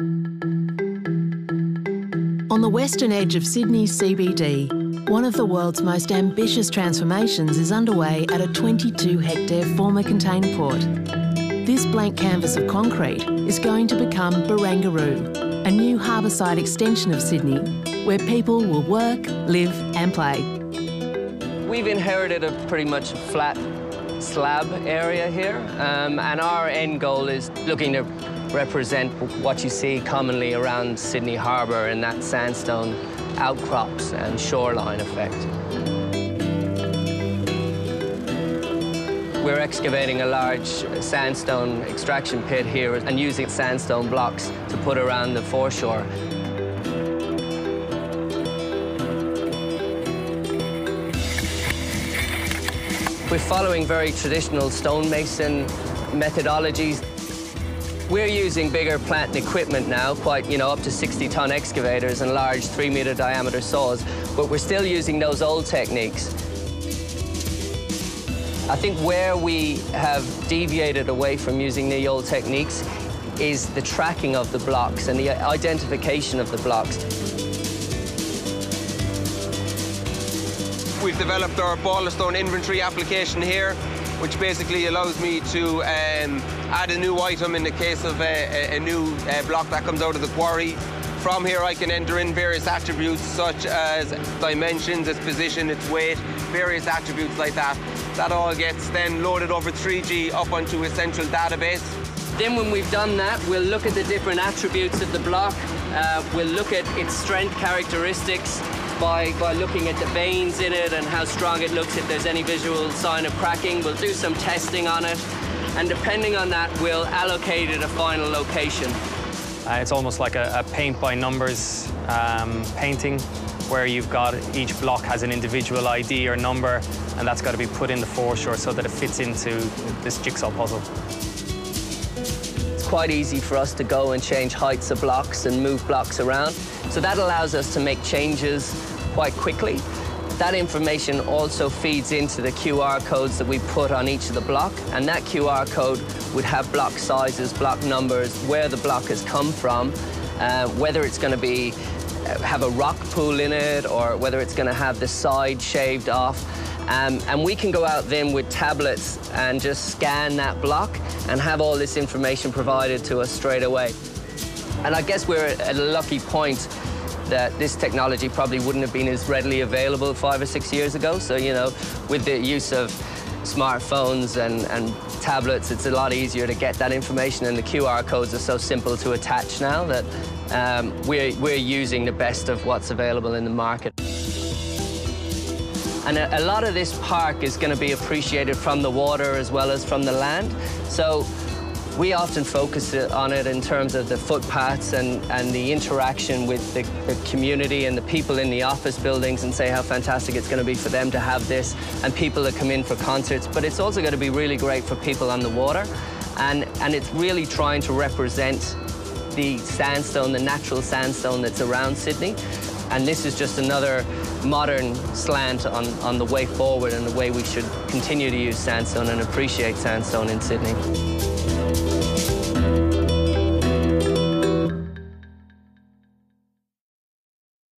On the western edge of Sydney's CBD, one of the world's most ambitious transformations is underway at a 22 hectare former container port. This blank canvas of concrete is going to become Barangaroo, a new harbourside extension of Sydney where people will work, live and play. We've inherited a pretty much flat slab area here, um, and our end goal is looking to represent what you see commonly around Sydney Harbour in that sandstone outcrops and shoreline effect. We're excavating a large sandstone extraction pit here and using sandstone blocks to put around the foreshore. We're following very traditional stonemason methodologies. We're using bigger plant and equipment now, quite, you know, up to 60-ton excavators and large 3-metre diameter saws, but we're still using those old techniques. I think where we have deviated away from using the old techniques is the tracking of the blocks and the identification of the blocks. We've developed our Baulderstone inventory application here, which basically allows me to um, add a new item in the case of a, a new uh, block that comes out of the quarry. From here, I can enter in various attributes such as dimensions, its position, its weight, various attributes like that. That all gets then loaded over 3G up onto a central database. Then when we've done that, we'll look at the different attributes of the block. Uh, we'll look at its strength characteristics by, by looking at the veins in it and how strong it looks if there's any visual sign of cracking. We'll do some testing on it. And depending on that, we'll allocate it a final location. Uh, it's almost like a, a paint by numbers um, painting where you've got each block has an individual ID or number, and that's got to be put in the foreshore so that it fits into this jigsaw puzzle. Quite easy for us to go and change heights of blocks and move blocks around. So that allows us to make changes quite quickly. That information also feeds into the QR codes that we put on each of the block, and that QR code would have block sizes, block numbers, where the block has come from, uh, whether it's going to be have a rock pool in it or whether it's going to have the side shaved off. Um, and we can go out then with tablets and just scan that block and have all this information provided to us straight away. And I guess we're at a lucky point that this technology probably wouldn't have been as readily available five or six years ago. So, you know, with the use of smartphones and, and tablets, it's a lot easier to get that information, and the QR codes are so simple to attach now that um, we're, we're using the best of what's available in the market. And a, a lot of this park is going to be appreciated from the water as well as from the land. So we often focus on it in terms of the footpaths and, and the interaction with the, the, community and the people in the office buildings and say how fantastic it's going to be for them to have this and people that come in for concerts. But it's also going to be really great for people on the water. And, and it's really trying to represent the sandstone, the natural sandstone that's around Sydney. And this is just another modern slant on, on the way forward and the way we should continue to use sandstone and appreciate sandstone in Sydney.